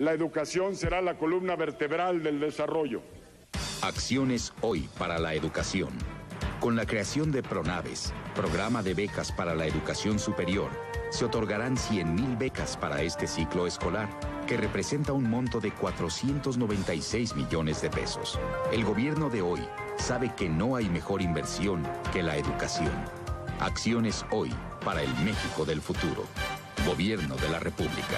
La educación será la columna vertebral del desarrollo. Acciones hoy para la educación. Con la creación de Pronaves, programa de becas para la educación superior, se otorgarán 100.000 becas para este ciclo escolar, que representa un monto de 496 millones de pesos. El gobierno de hoy sabe que no hay mejor inversión que la educación. Acciones hoy para el México del futuro. Gobierno de la República.